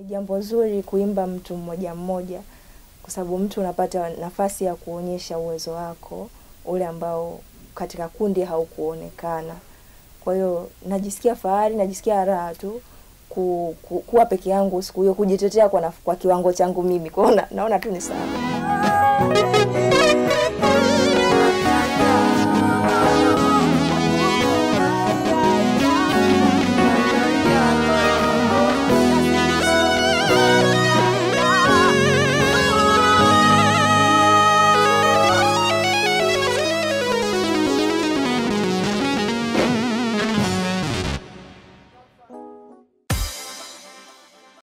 Ni jambo zuri kuimba mtu mmoja mmoja, kwa sababu mtu unapata nafasi ya kuonyesha uwezo wako ule ambao katika kundi haukuonekana. Kwa hiyo najisikia fahari, najisikia raha tu ku, ku, kuwa peke yangu siku hiyo, kujitetea kwa, kwa kiwango changu mimi. Kwa hiyo naona tu ni sawa.